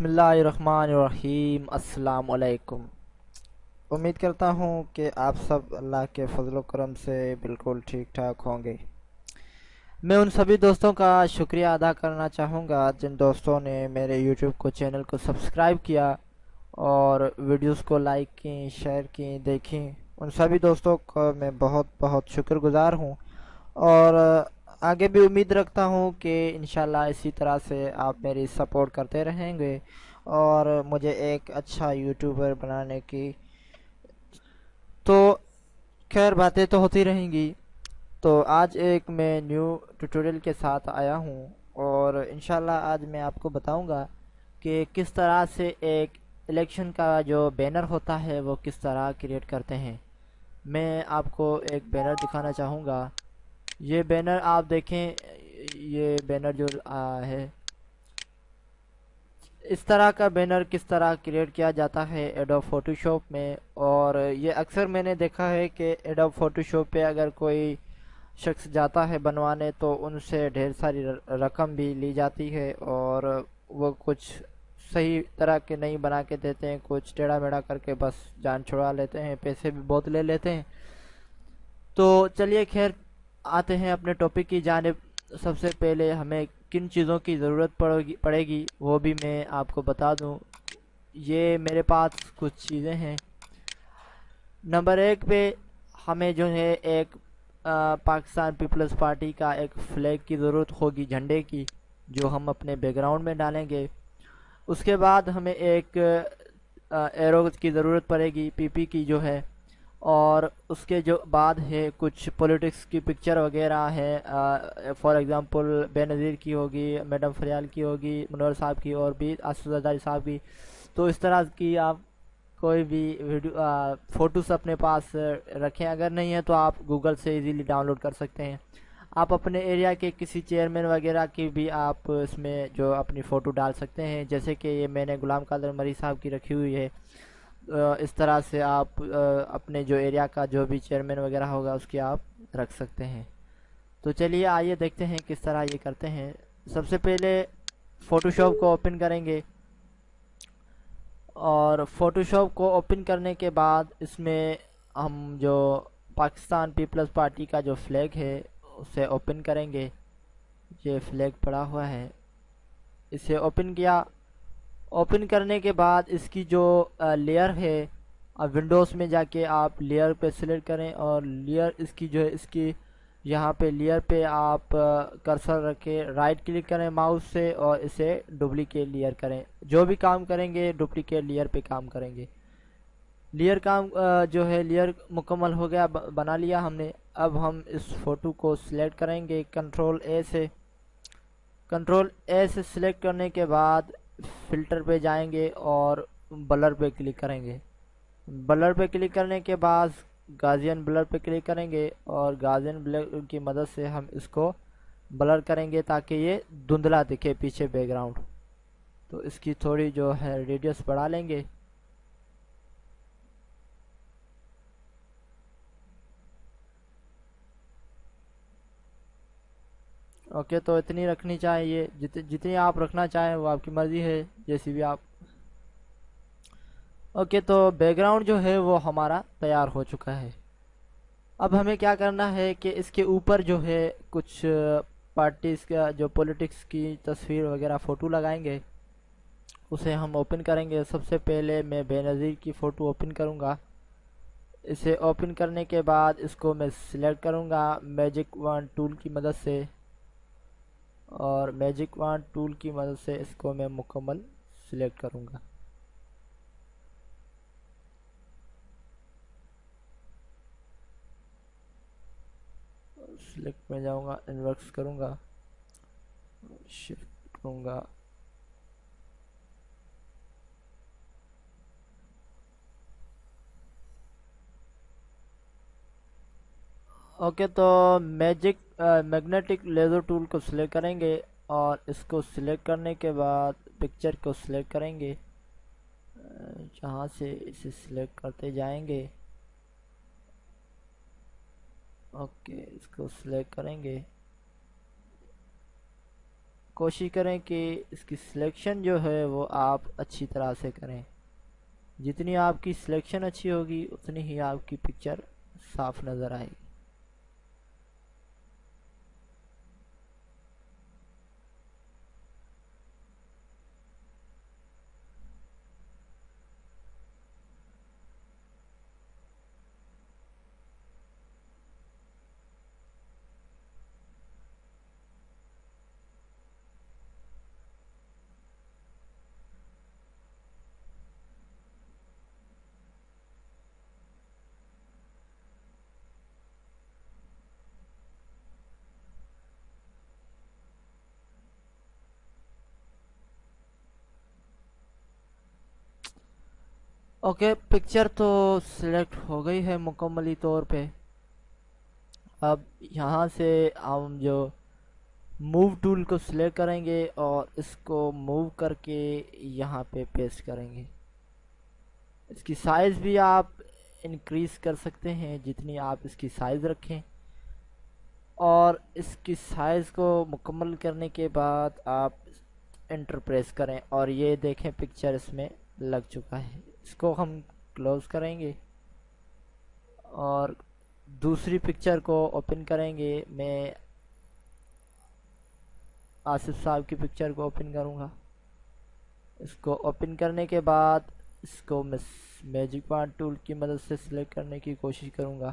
بسم اللہ الرحمن الرحیم، السلام علیکم۔ امید کرتا ہوں کہ آپ سب اللہ کے فضل و کرم سے بالکل ٹھیک ٹھاک ہوں گے۔ میں ان سبھی دوستوں کا شکریہ ادا کرنا چاہوں گا جن دوستوں نے میرے یوٹیوب کو چینل کو سبسکرائب کیا اور ویڈیوز کو لائک کی شیئر کی دیکھیں۔ ان سبھی دوستوں کو میں بہت بہت شکر گزار ہوں اور آگے بھی امید رکھتا ہوں کہ انشاءاللہ اسی طرح سے آپ میری سپورٹ کرتے رہیں گے اور مجھے ایک اچھا یوٹیوبر بنانے کی تو خیر باتیں تو ہوتی رہیں گی۔ تو آج ایک میں نیو ٹیوٹوریل کے ساتھ آیا ہوں اور انشاءاللہ آج میں آپ کو بتاؤں گا کہ کس طرح سے ایک الیکشن کا جو بینر ہوتا ہے وہ کس طرح کریٹ کرتے ہیں۔ میں آپ کو ایک بینر دکھانا چاہوں گا۔ یہ بینر آپ دیکھیں، یہ بینر جو ہے۔ اس طرح کا بینر کس طرح کریٹ کیا جاتا ہے ایڈو فوٹو شاپ میں؟ اور یہ اکثر میں نے دیکھا ہے کہ ایڈو فوٹو شاپ پہ اگر کوئی شخص جاتا ہے بنوانے تو ان سے ڈھیر ساری رقم بھی لی جاتی ہے اور وہ کچھ صحیح طرح کے نہیں بنا کے دیتے ہیں، کچھ ٹیڑھا میڑا کر کے بس جان چھڑا لیتے ہیں، پیسے بھی بہت لے لیتے ہیں۔ تو چلیے خیر آتے ہیں اپنے ٹاپک کی جانب، سب سے پہلے ہمیں کن چیزوں کی ضرورت پڑے گی، وہ بھی میں آپ کو بتا دوں۔ یہ میرے پاس کچھ چیزیں ہیں۔ نمبر ایک پہ ہمیں جو ہے ایک پاکستان پیپلز پارٹی کا ایک فلیگ کی ضرورت ہوگی جھنڈے کی، جو ہم اپنے بیک گراؤنڈ میں ڈالیں گے۔ اس کے بعد ہمیں ایک ایروز کی ضرورت پڑے گی پی پی کی جو ہے۔ اور اس کے جو بعد ہے کچھ پولیٹکس کی پکچر وغیرہ ہے فار ایگزامپل بے نظیر کی ہوگی، میڈم فریال کی ہوگی، منور صاحب کی اور بھی آصفی صاحب کی۔ تو اس طرح کی آپ کوئی بھی ویڈیو فوٹوز اپنے پاس رکھیں۔ اگر نہیں ہے تو آپ گوگل سے ایزیلی ڈاؤن لوڈ کر سکتے ہیں۔ آپ اپنے ایریا کے کسی چیئرمین وغیرہ کی بھی آپ اس میں جو اپنی فوٹو ڈال سکتے ہیں۔ جیسے کہ یہ میں نے غلام قادر مری صاحب کی رکھی ہوئی ہے۔ اس طرح سے آپ اپنے جو ایریا کا جو بھی چیئرمین وغیرہ ہوگا، اس کی آپ رکھ سکتے ہیں۔ تو چلیے، آئیے دیکھتے ہیں کس طرح یہ کرتے ہیں۔ سب سے پہلے فوٹو شاپ کو اوپن کریں گے۔ اور فوٹو شاپ کو اوپن کرنے کے بعد اس میں ہم جو پاکستان پیپلز پارٹی کا جو فلیگ ہے، اسے اوپن کریں گے۔ یہ فلیگ پڑا ہوا ہے۔ اسے اوپن کیا۔ اوپن کرنے کے بعد اس کی جو لیئر ہے ونڈوز میں جا کے آپ لیئر پہ سلیکٹ کریں اور لیئر اس کی جو ہے، اس کی یہاں پہ لیئر پہ آپ کرسر رکھے، رائٹ کلک کریں ماؤس سے اور اسے ڈپلیکیٹ لیئر کریں۔ جو بھی کام کریں گے ڈپلیکیٹ لیئر پہ کام کریں گے۔ لیئر کام جو ہے، لیئر مکمل ہو گیا بنا لیا ہم نے۔ اب ہم اس فوٹو کو سلیکٹ کریں گے، کنٹرول اے سے۔ کنٹرول اے سے سلیکٹ کرنے کے بعد فلٹر پہ جائیں گے اور بلر پہ کلک کریں گے۔ بلر پہ کلک کرنے کے بعد گازین بلر پہ کلک کریں گے اور گازین بلر کی مدد سے ہم اس کو بلر کریں گے تاکہ یہ دھندلا دکھے پیچھے بیک گراؤنڈ تو اس کی تھوڑی جو ہے ریڈیس بڑھا لیں گے۔ اوکے، تو اتنی رکھنی چاہیے جتنی آپ رکھنا چاہیں وہ آپ کی مرضی ہے، جیسی بھی آپ اوکے، تو بیک گراؤنڈ جو ہے وہ ہمارا تیار ہو چکا ہے۔ اب ہمیں کیا کرنا ہے کہ اس کے اوپر جو ہے کچھ پارٹیز کا جو پولیٹکس کی تصویر وغیرہ فوٹو لگائیں گے، اسے ہم اوپن کریں گے۔ سب سے پہلے میں بے نظیر کی فوٹو اوپن کروں گا۔ اسے اوپن کرنے کے بعد اس کو میں سلیکٹ کروں گا میجک ون ٹول کی مدد سے۔ اور میجک وان ٹول کی مدد سے اس کو میں مکمل سلیکٹ کروں گا۔ سلیکٹ میں جاؤں گا انورکس کروں گا شفٹ کروں گا۔ اوکے، تو میجک میگنیٹک لیزر ٹول کو سلیکٹ کریں گے اور اس کو سلیکٹ کرنے کے بعد پکچر کو سلیکٹ کریں گے۔ جہاں سے اسے سلیکٹ کرتے جائیں گے۔ اوکے، اس کو سلیکٹ کریں گے۔ کوشش کریں کہ اس کی سلیکشن جو ہے وہ آپ اچھی طرح سے کریں۔ جتنی آپ کی سلیکشن اچھی ہوگی، اتنی ہی آپ کی پکچر صاف نظر آئے گی۔ اوکے پکچر تو سلیکٹ ہو گئی ہے مکملی طور پہ۔ اب یہاں سے ہم جو موو ٹول کو سلیکٹ کریں گے اور اس کو موو کر کے یہاں پہ پیسٹ کریں گے۔ اس کی سائز بھی آپ انکریز کر سکتے ہیں جتنی آپ اس کی سائز رکھیں۔ اور اس کی سائز کو مکمل کرنے کے بعد آپ انٹر پریس کریں اور یہ دیکھیں پکچر اس میں لگ چکا ہے۔ اس کو ہم کلوز کریں گے اور دوسری پکچر کو اوپن کریں گے، میں آصف صاحب کی پکچر کو اوپن کروں گا۔ اس کو اوپن کرنے کے بعد اس کو میں میجک پوائنٹ ٹول کی مدد سے سلیکٹ کرنے کی کوشش کروں گا۔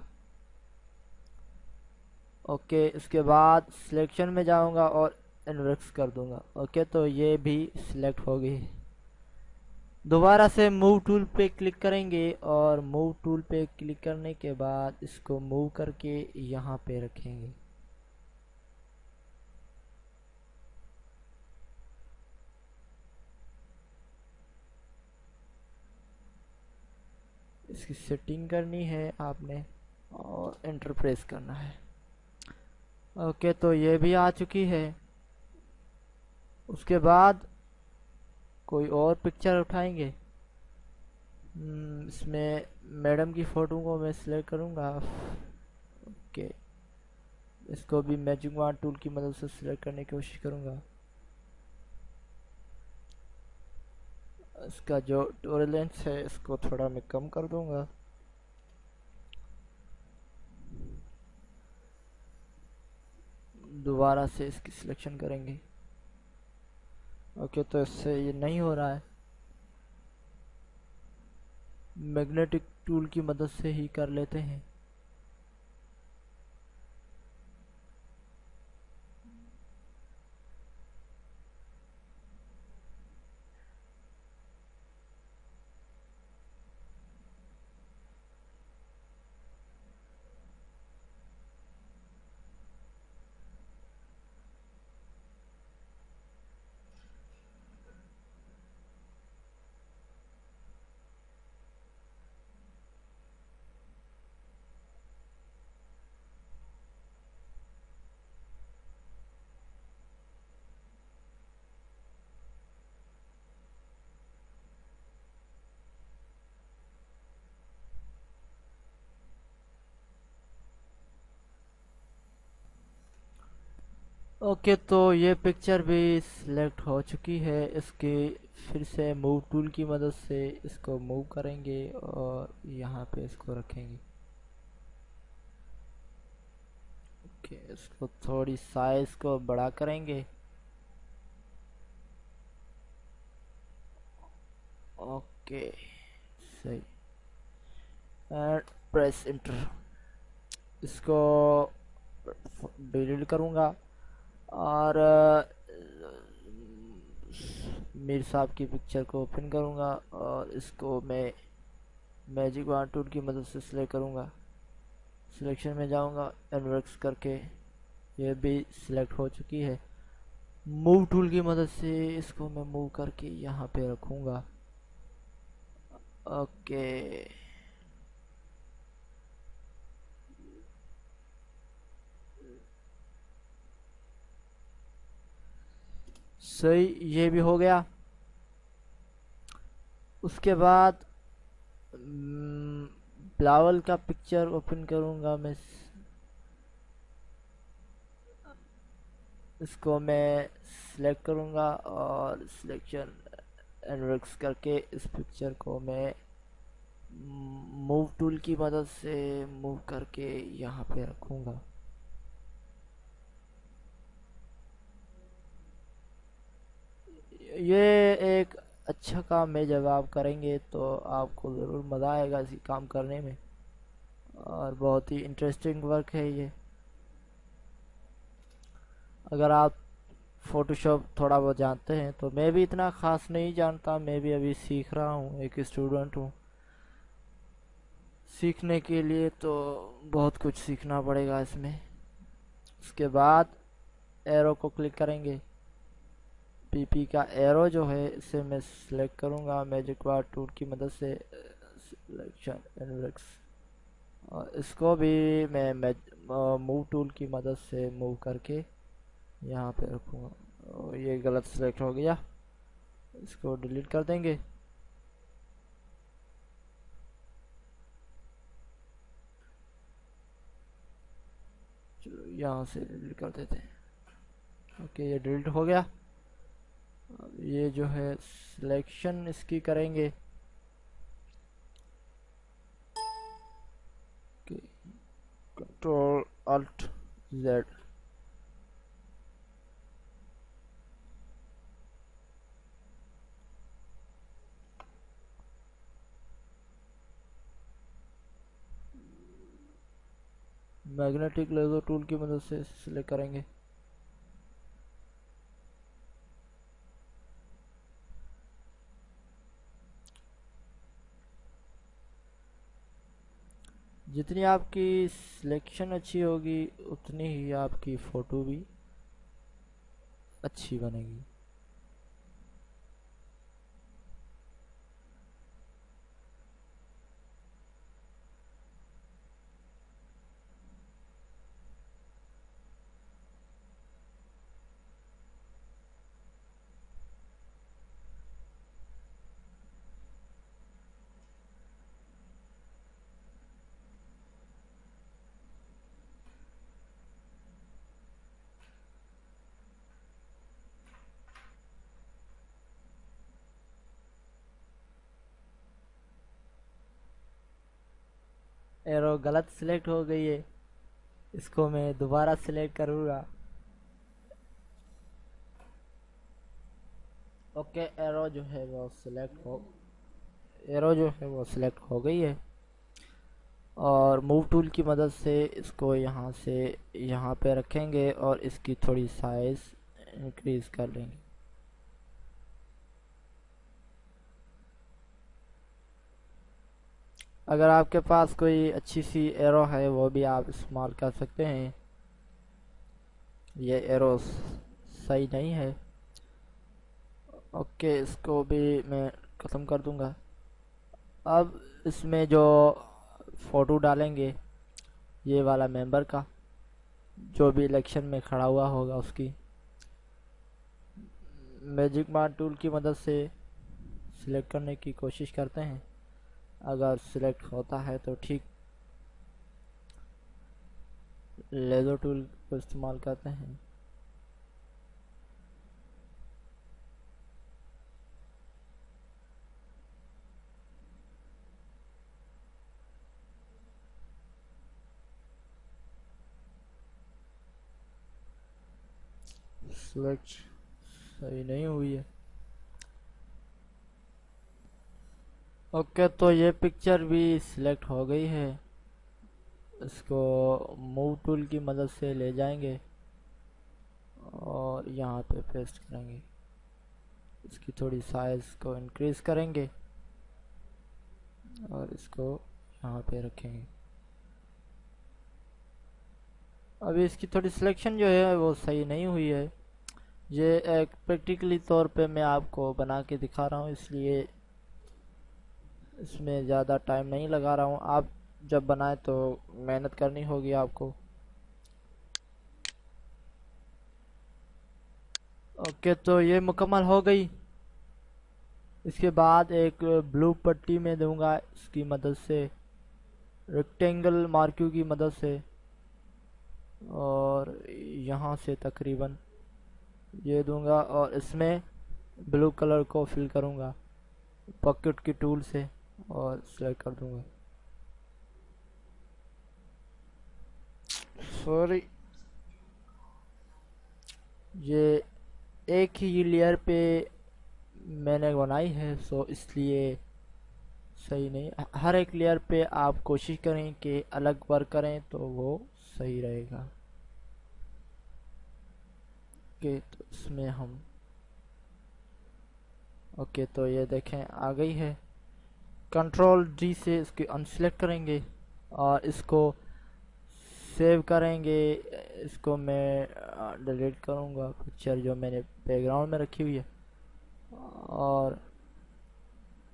اوکے اس کے بعد سلیکشن میں جاؤں گا اور انورکس کر دوں گا۔ اوکے تو یہ بھی سلیکٹ ہو گئی۔ دوبارہ سے موو ٹول پہ کلک کریں گے اور موو ٹول پہ کلک کرنے کے بعد اس کو موو کر کے یہاں پہ رکھیں گے۔ اس کی سیٹنگ کرنی ہے آپ نے اور انٹرپریس کرنا ہے۔ اوکے تو یہ بھی آ چکی ہے۔ اس کے بعد کوئی اور پکچر اٹھائیں گے؟ اس میں میڈم کی فوٹو کو میں سلیکٹ کروں گا۔ اوکے اس کو بھی میجنگ وان ٹول کی مدد سے سلیکٹ کرنے کی کوشش کروں گا۔ اس کا جو ٹورلینس ہے، اس کو تھوڑا میں کم کر دوں گا۔ دوبارہ سے اس کی سلیکشن کریں گے۔ اوکے تو اس سے یہ نہیں ہو رہا ہے؟ میگنیٹک ٹول کی مدد سے ہی کر لیتے ہیں۔ اوکے، تو یہ پکچر بھی سلیکٹ ہو چکی ہے۔ اس کی پھر سے موو ٹول کی مدد سے اس کو موو کریں گے اور یہاں پہ اس کو رکھیں گے۔ اوکے، اس کو تھوڑی سائز کو بڑا کریں گے۔ اوکے، صحیح۔ اینڈ پریس انٹر اس کو ڈیلیٹ کروں گا۔ اور میر صاحب کی پکچر کو اوپن کروں گا اور اس کو میں میجک وان ٹول کی مدد سے سلیکٹ کروں گا۔ سلیکشن میں جاؤں گا انورکس کر کے یہ بھی سلیکٹ ہو چکی ہے۔ موو ٹول کی مدد سے اس کو میں موو کر کے یہاں پہ رکھوں گا۔ اوکے صحیح یہ بھی ہو گیا۔ اس کے بعد بلاول کا پکچر اوپن کروں گا میں۔ اس کو میں سلیکٹ کروں گا اور سلیکشن انویکس کر کے اس پکچر کو میں موو ٹول کی مدد سے موو کر کے یہاں پہ رکھوں گا۔ یہ ایک اچھا کام ہے، جب آپ کریں گے تو آپ کو ضرور مزہ آئے گا اسی کام کرنے میں۔ اور بہت ہی انٹرسٹنگ ورک ہے یہ۔ اگر آپ فوٹو شاپ تھوڑا بہت جانتے ہیں تو میں بھی اتنا خاص نہیں جانتا، میں بھی ابھی سیکھ رہا ہوں، ایک اسٹوڈنٹ ہوں۔ سیکھنے کے لیے تو بہت کچھ سیکھنا پڑے گا اس میں۔ اس کے بعد ایرو کو کلک کریں گے۔ پی پی کا ایرو جو ہے اسے میں سلیکٹ کروں گا میجک بار ٹول کی مدد سے سلیکشن اور اس کو بھی میں موو ٹول کی مدد سے موو کر کے یہاں پہ رکھوں گا۔ یہ غلط سلیکٹ ہو گیا۔ اس کو ڈیلیٹ کر دیں گے۔ چلو یہاں سے ڈیلیٹ کر دیتے ہیں۔ اوکے، یہ ڈیلیٹ ہو گیا۔ یہ جو ہے سلیکشن اس کی کریں گے۔ کنٹرول الٹ زیڈ میگنیٹک لیزر ٹول کی مدد سے سلیکٹ کریں گے۔ جتنی آپ کی سلیکشن اچھی ہوگی، اتنی ہی آپ کی فوٹو بھی اچھی بنے گی۔ ایرو غلط سلیکٹ ہو گئی ہے۔ اس کو میں دوبارہ سلیکٹ کروں گا۔ اوکے ایرو جو ہے وہ سلیکٹ ہو ایرو جو ہے وہ سلیکٹ ہو گئی ہے۔ اور موو ٹول کی مدد سے اس کو یہاں سے یہاں پہ رکھیں گے اور اس کی تھوڑی سائز انکریز کر لیں گے۔ اگر آپ کے پاس کوئی اچھی سی ایرو ہے، وہ بھی آپ استعمال کر سکتے ہیں۔ یہ ایرو صحیح نہیں ہے۔ اوکے، اس کو بھی میں ختم کر دوں گا۔ اب اس میں جو فوٹو ڈالیں گے، یہ والا ممبر کا، جو بھی الیکشن میں کھڑا ہوا ہوگا اس کی۔ میجک مار ٹول کی مدد سے سلیکٹ کرنے کی کوشش کرتے ہیں۔ اگر سلیکٹ ہوتا ہے تو ٹھیک۔ لیزر ٹول کو استعمال کرتے ہیں۔ سلیکٹ صحیح نہیں ہوئی ہے۔ اوکے تو یہ پکچر بھی سلیکٹ ہو گئی ہے۔ اس کو موو ٹول کی مدد سے لے جائیں گے اور یہاں پہ پیسٹ کریں گے۔ اس کی تھوڑی سائز کو انکریز کریں گے اور اس کو یہاں پہ رکھیں گے۔ ابھی اس کی تھوڑی سلیکشن جو ہے وہ صحیح نہیں ہوئی ہے۔ یہ ایک پریکٹیکلی طور پہ میں آپ کو بنا کے دکھا رہا ہوں، اس لیے اس میں زیادہ ٹائم نہیں لگا رہا ہوں۔ آپ جب بنائیں تو محنت کرنی ہوگی آپ کو۔ اوکے، تو یہ مکمل ہو گئی۔ اس کے بعد ایک بلو پٹی میں دوں گا۔ اس کی مدد سے ریکٹینگل مارکیو کی مدد سے۔ اور یہاں سے تقریباً یہ دوں گا۔ اور اس میں بلو کلر کو فل کروں گا۔ پاکٹ کی ٹول سے۔ اور سلیکٹ کر دوں گا۔ سوری یہ ایک ہی لیئر پہ میں نے بنائی ہے سو اس لیے صحیح نہیں۔ ہر ایک لیئر پہ آپ کوشش کریں کہ الگ ورک کریں تو وہ صحیح رہے گا۔ اوکے تو اس میں ہم اوکے تو یہ دیکھیں، آ گئی ہے۔ کنٹرول ڈی سے اس کی انسلیکٹ کریں گے اور اس کو سیو کریں گے۔ اس کو میں ڈیلیٹ کروں گا پکچر جو میں نے بیک گراؤنڈ میں رکھی ہوئی ہے۔ اور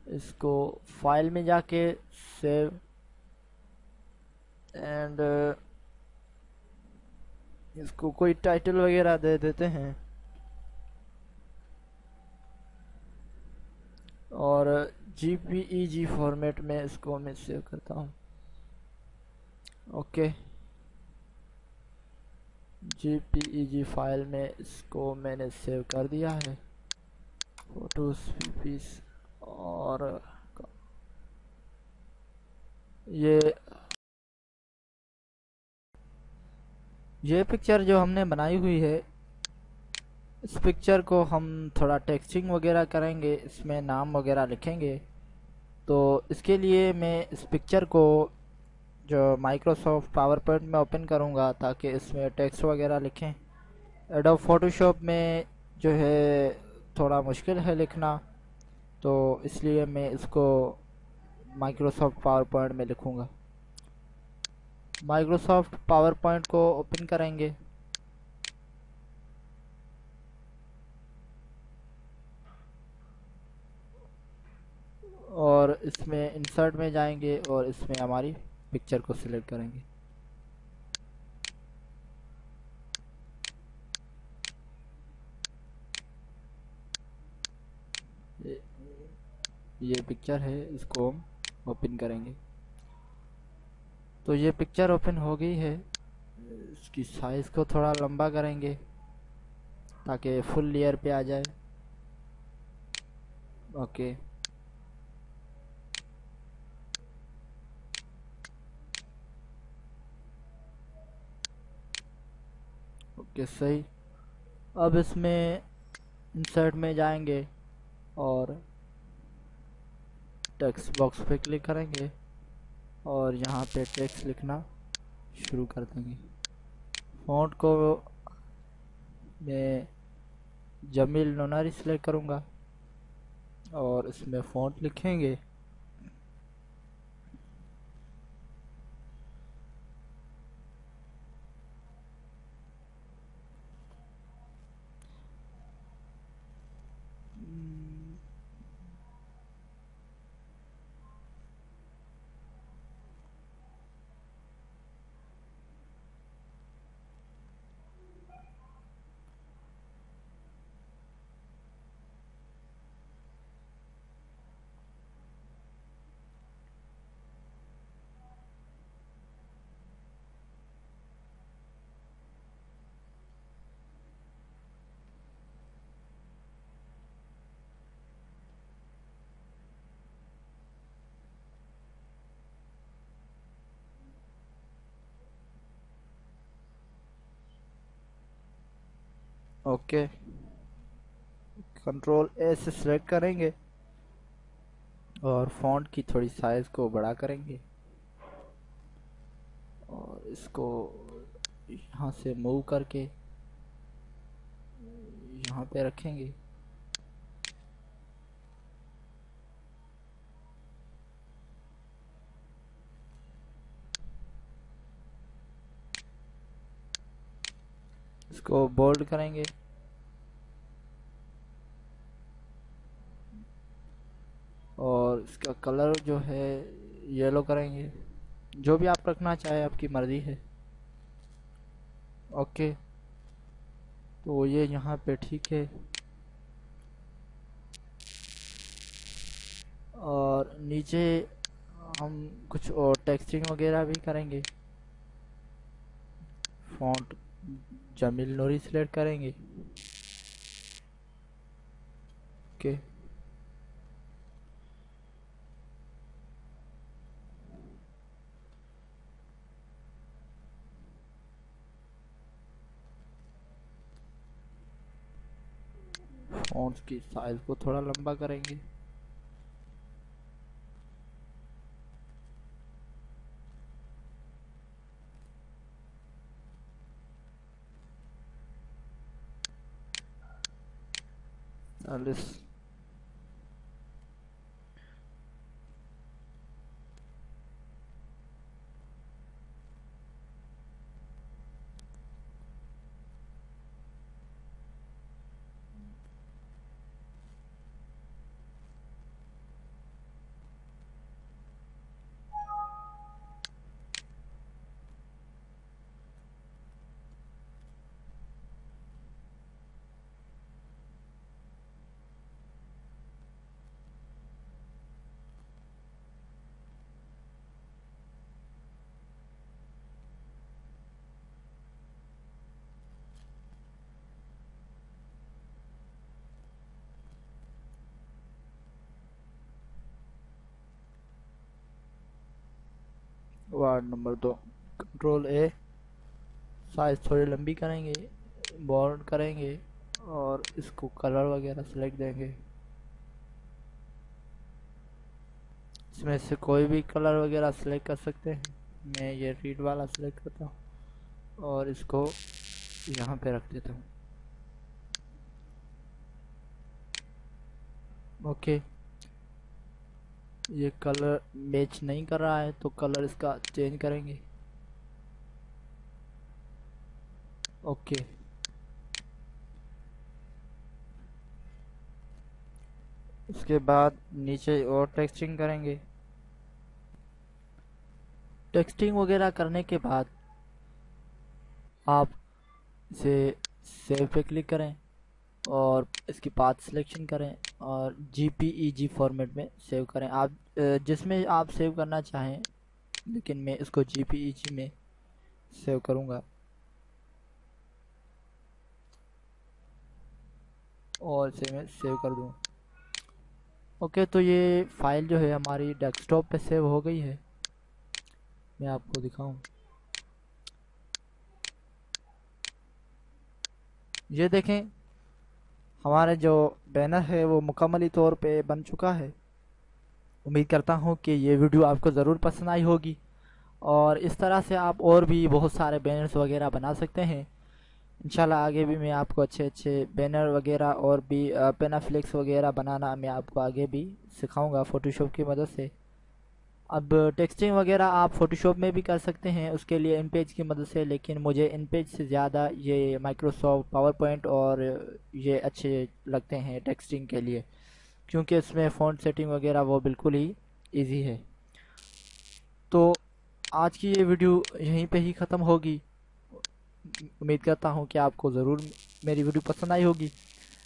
اس کو فائل میں جا کے سیو اینڈ اس کو کوئی ٹائٹل وغیرہ دے دیتے ہیں۔ اور جی پی ای جی فارمیٹ میں اس کو میں سیو کرتا ہوں۔ اوکے جی پی ای جی فائل میں اس کو میں نے سیو کر دیا ہے۔ فوٹوز پیس اور یہ یہ پکچر جو ہم نے بنائی ہوئی ہے اس پکچر کو ہم تھوڑا ٹیکسٹنگ وغیرہ کریں گے، اس میں نام وغیرہ لکھیں گے۔ تو اس کے لیے میں اس پکچر کو جو مائکروسافٹ پاور پوائنٹ میں اوپن کروں گا تاکہ اس میں ٹیکسٹ وغیرہ لکھیں۔ ایڈو فوٹو شاپ میں جو ہے تھوڑا مشکل ہے لکھنا، تو اس لیے میں اس کو مائکروسافٹ پاور پوائنٹ میں لکھوں گا۔ مائکروسافٹ پاور پوائنٹ کو اوپن کریں گے۔ اور اس میں انسرٹ میں جائیں گے اور اس میں ہماری پکچر کو سلیکٹ کریں گے۔ یہ پکچر ہے، اس کو ہم اوپن کریں گے۔ تو یہ پکچر اوپن ہو گئی ہے۔ اس کی سائز کو تھوڑا لمبا کریں گے تاکہ فل لیئر پہ آ جائے۔ اوکے اوکے صحیح۔ اب اس میں انسرٹ میں جائیں گے اور ٹیکسٹ باکس پہ کلک کریں گے اور یہاں پہ ٹیکسٹ لکھنا شروع کر دیں گے۔ فونٹ کو میں جمیل نوناری سلیکٹ کروں گا اور اس میں فونٹ لکھیں گے۔ اوکے۔ کنٹرول اے سے سلیکٹ کریں گے اور فونٹ کی تھوڑی سائز کو بڑا کریں گے۔ اور اس کو یہاں سے موو کر کے یہاں پہ رکھیں گے۔ اس کو بولڈ کریں گے۔ اور اس کا کلر جو ہے یلو کریں گے۔ جو بھی آپ رکھنا چاہے آپ کی مرضی ہے۔ اوکے تو یہ یہاں پہ ٹھیک ہے۔ اور نیچے ہم کچھ اور ٹیکسٹنگ وغیرہ بھی کریں گے۔ فونٹ جمیل نوری سلیکٹ کریں گے۔ اوکے۔ فونٹس کی سائز کو تھوڑا لمبا کریں گے۔ unless وارڈ نمبر دو۔ کنٹرول اے سائز تھوڑی لمبی کریں گے بورڈ کریں گے اور اس کو کلر وغیرہ سلیکٹ دیں گے۔ اس میں سے کوئی بھی کلر وغیرہ سلیکٹ کر سکتے ہیں۔ میں یہ ریڈ والا سلیکٹ کرتا ہوں اور اس کو یہاں پہ رکھ دیتا ہوں۔ اوکے یہ کلر میچ نہیں کر رہا ہے، تو کلر اس کا چینج کریں گے۔ اوکے اس کے بعد نیچے اور ٹیکسٹنگ کریں گے۔ ٹیکسٹنگ وغیرہ کرنے کے بعد آپ اسے سیو پہ کلک کریں اور اس کی پاتھ سلیکشن کریں۔ اور جی پی ای جی فارمیٹ میں سیو کریں۔ آپ جس میں آپ سیو کرنا چاہیں، لیکن میں اس کو جی پی ای جی میں سیو کروں گا۔ اور اسے میں سیو کر دوں۔ اوکے، تو یہ فائل جو ہے ہماری ڈیسک ٹاپ پہ سیو ہو گئی ہے۔ میں آپ کو دکھاؤں۔ یہ دیکھیں ہمارے جو بینر ہے وہ مکملی طور پہ بن چکا ہے۔ امید کرتا ہوں کہ یہ ویڈیو آپ کو ضرور پسند آئی ہوگی۔ اور اس طرح سے آپ اور بھی بہت سارے بینرز وغیرہ بنا سکتے ہیں۔ انشاءاللہ آگے بھی میں آپ کو اچھے اچھے بینر وغیرہ اور بھی پینا فلیکس وغیرہ بنانا میں آپ کو آگے بھی سکھاؤں گا۔ فوٹو شاپ کی مدد سے۔ اب ٹیکسٹنگ وغیرہ آپ فوٹو شاپ میں بھی کر سکتے ہیں، اس کے لیے ان پیج کی مدد سے، لیکن مجھے ان پیج سے زیادہ یہ مائکروسافٹ پاور پوائنٹ اور یہ اچھے لگتے ہیں ٹیکسٹنگ کے لیے، کیونکہ اس میں فونٹ سیٹنگ وغیرہ وہ بالکل ہی ایزی ہے۔ تو آج کی یہ ویڈیو یہیں پہ ہی ختم ہوگی۔ امید کرتا ہوں کہ آپ کو ضرور میری ویڈیو پسند آئی ہوگی۔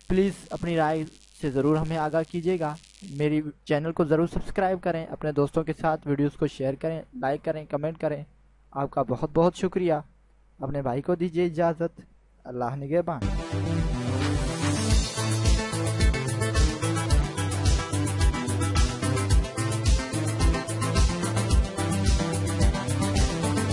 پلیز اپنی رائے سے ضرور ہمیں آگاہ کیجیے گا۔ میری چینل کو ضرور سبسکرائب کریں، اپنے دوستوں کے ساتھ ویڈیوز کو شیئر کریں، لائک کریں، کمنٹ کریں۔ آپ کا بہت بہت شکریہ۔ اپنے بھائی کو دیجیے اجازت۔ اللہ نگہبان۔